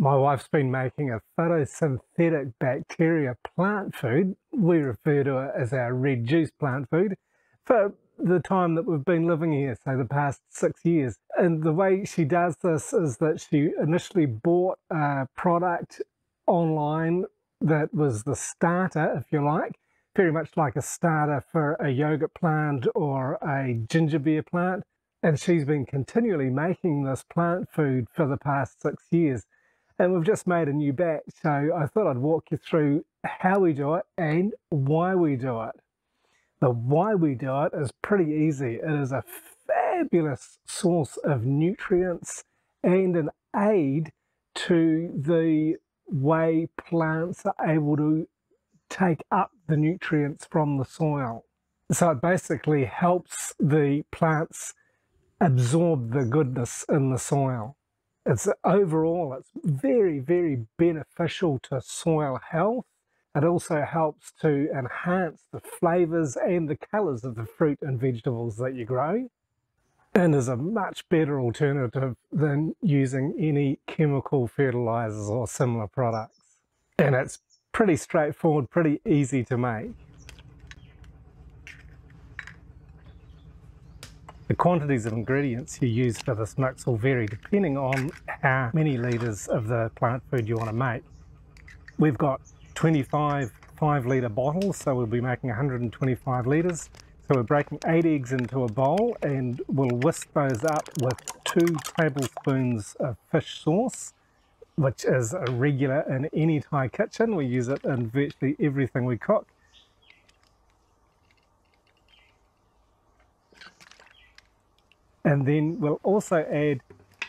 My wife's been making a photosynthetic bacteria plant food. We refer to it as our red juice plant food for the time that we've been living here, so the past six years. And the way she does this is that she initially bought a product online that was the starter, if you like, very much like a starter for a yogurt plant or a ginger beer plant. And she's been continually making this plant food for the past six years and we've just made a new batch. So I thought I'd walk you through how we do it and why we do it. The why we do it is pretty easy. It is a fabulous source of nutrients and an aid to the way plants are able to take up the nutrients from the soil. So it basically helps the plants absorb the goodness in the soil. It's overall, it's very, very beneficial to soil health. It also helps to enhance the flavors and the colors of the fruit and vegetables that you grow and is a much better alternative than using any chemical fertilizers or similar products. And it's pretty straightforward, pretty easy to make. The quantities of ingredients you use for this mix will vary depending on how many litres of the plant food you want to make. We've got 25 5 litre bottles, so we'll be making 125 litres. So we're breaking 8 eggs into a bowl and we'll whisk those up with 2 tablespoons of fish sauce, which is a regular in any Thai kitchen. We use it in virtually everything we cook. And then we'll also add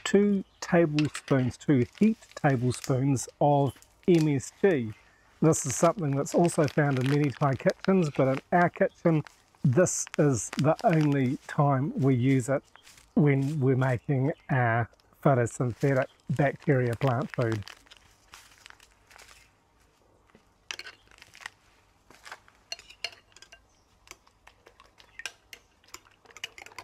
two tablespoons, two heaped tablespoons of MSG. This is something that's also found in many Thai kitchens, but in our kitchen, this is the only time we use it when we're making our photosynthetic bacteria plant food.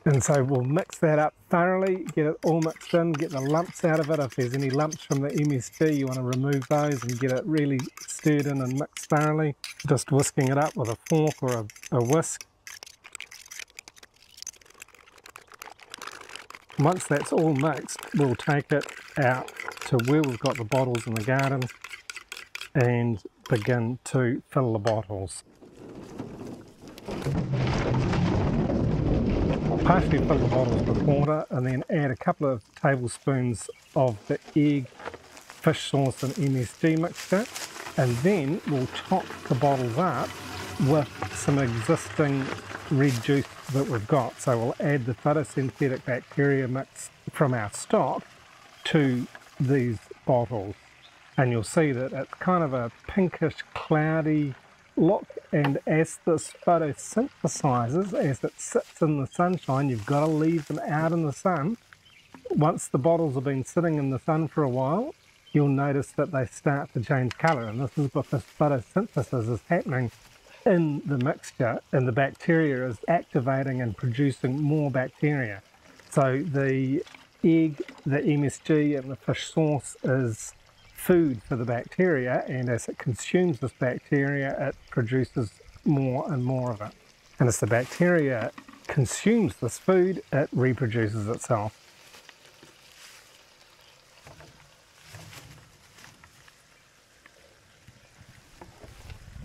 And so we'll mix that up thoroughly, get it all mixed in, get the lumps out of it. If there's any lumps from the MSG, you want to remove those and get it really stirred in and mixed thoroughly. Just whisking it up with a fork or a, a whisk. Once that's all mixed, we'll take it out to where we've got the bottles in the garden and begin to fill the bottles. Partially fill the bottles with water and then add a couple of tablespoons of the egg, fish sauce and MSG mixture and then we'll top the bottles up with some existing red juice that we've got. So we'll add the photosynthetic bacteria mix from our stock to these bottles and you'll see that it's kind of a pinkish cloudy look and as this photosynthesizes, as it sits in the sunshine, you've got to leave them out in the sun. Once the bottles have been sitting in the sun for a while, you'll notice that they start to change colour and this is because photosynthesis is happening in the mixture and the bacteria is activating and producing more bacteria. So the egg, the MSG and the fish sauce is food for the bacteria and as it consumes this bacteria it produces more and more of it. And as the bacteria consumes this food it reproduces itself.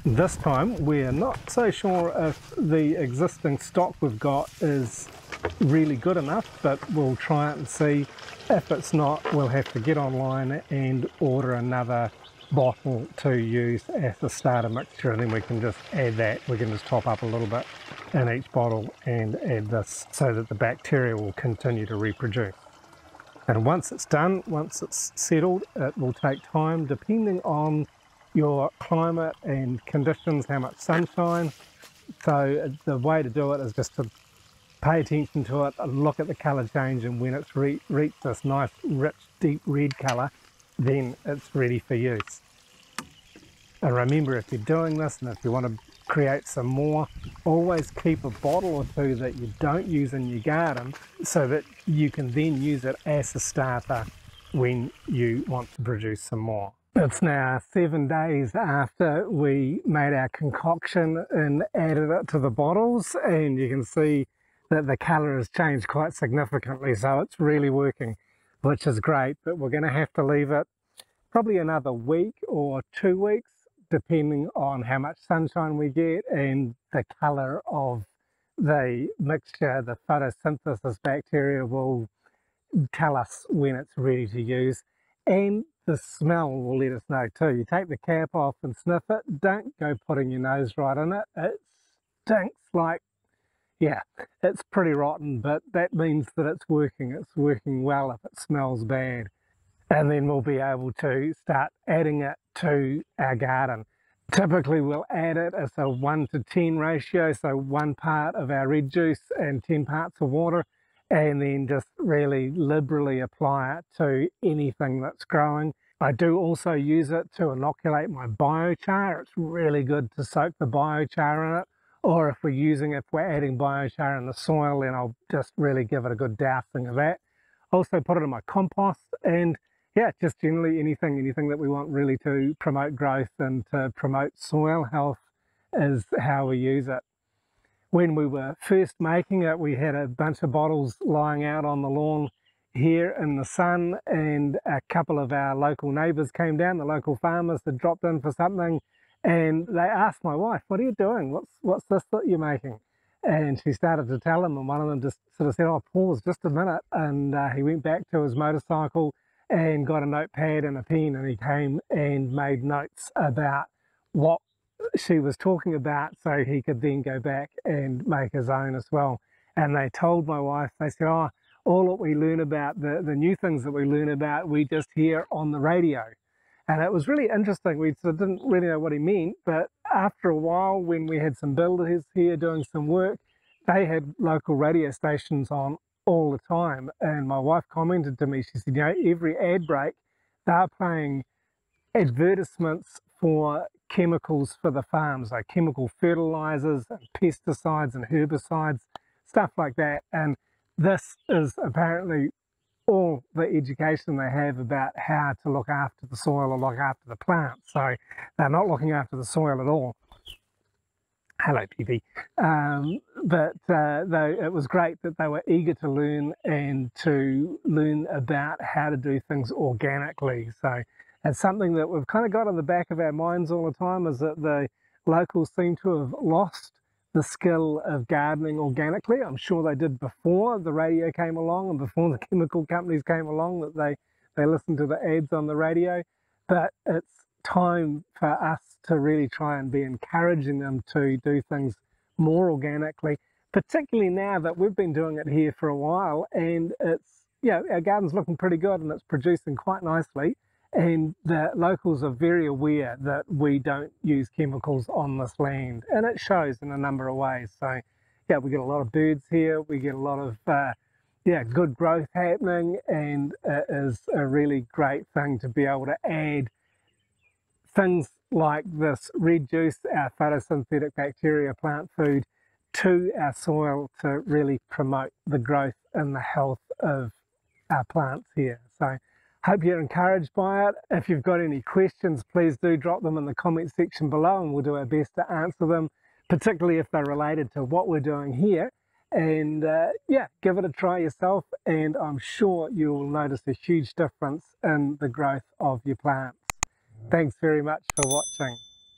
This time we're not so sure if the existing stock we've got is really good enough but we'll try it and see if it's not, we'll have to get online and order another bottle to use as a starter mixture and then we can just add that. We can just top up a little bit in each bottle and add this so that the bacteria will continue to reproduce. And once it's done, once it's settled, it will take time depending on your climate and conditions, how much sunshine. So the way to do it is just to pay attention to it, look at the colour change and when it's re reached this nice rich deep red colour then it's ready for use. And remember if you're doing this and if you want to create some more, always keep a bottle or two that you don't use in your garden so that you can then use it as a starter when you want to produce some more. It's now seven days after we made our concoction and added it to the bottles and you can see that the colour has changed quite significantly so it's really working which is great but we're going to have to leave it probably another week or two weeks depending on how much sunshine we get and the colour of the mixture, the photosynthesis bacteria will tell us when it's ready to use and the smell will let us know too. You take the cap off and sniff it, don't go putting your nose right in it. It stinks like, yeah, it's pretty rotten, but that means that it's working. It's working well if it smells bad. And then we'll be able to start adding it to our garden. Typically we'll add it as a 1 to 10 ratio, so one part of our red juice and 10 parts of water, and then just really liberally apply it to anything that's growing. I do also use it to inoculate my biochar. It's really good to soak the biochar in it, or if we're using, if we're adding biochar in the soil, then I'll just really give it a good dousing of that. Also put it in my compost and yeah, just generally anything, anything that we want really to promote growth and to promote soil health is how we use it. When we were first making it, we had a bunch of bottles lying out on the lawn here in the sun and a couple of our local neighbours came down, the local farmers had dropped in for something and they asked my wife, what are you doing? What's, what's this that you're making? And she started to tell them and one of them just sort of said, oh, pause just a minute. And uh, he went back to his motorcycle and got a notepad and a pen and he came and made notes about what she was talking about so he could then go back and make his own as well. And they told my wife, they said, oh, all that we learn about, the, the new things that we learn about, we just hear on the radio. And it was really interesting. We sort of didn't really know what he meant, but after a while, when we had some builders here doing some work, they had local radio stations on all the time. And my wife commented to me, she said, you know, every ad break, they're playing advertisements for chemicals for the farms, like chemical fertilizers and pesticides and herbicides, stuff like that. And this is apparently all the education they have about how to look after the soil or look after the plants. So they're not looking after the soil at all hello PP. Um, but uh, though it was great that they were eager to learn and to learn about how to do things organically. So it's something that we've kind of got on the back of our minds all the time is that the locals seem to have lost the skill of gardening organically. I'm sure they did before the radio came along and before the chemical companies came along that they, they listened to the ads on the radio. But it's time for us to really try and be encouraging them to do things more organically, particularly now that we've been doing it here for a while and it's, yeah, our garden's looking pretty good and it's producing quite nicely. And the locals are very aware that we don't use chemicals on this land and it shows in a number of ways. So yeah, we get a lot of birds here, we get a lot of uh, yeah, good growth happening and it is a really great thing to be able to add things like this red juice, our photosynthetic bacteria plant food, to our soil to really promote the growth and the health of our plants here. So hope you're encouraged by it. If you've got any questions, please do drop them in the comment section below and we'll do our best to answer them, particularly if they're related to what we're doing here. And uh, yeah, give it a try yourself and I'm sure you'll notice a huge difference in the growth of your plants. Thanks very much for watching.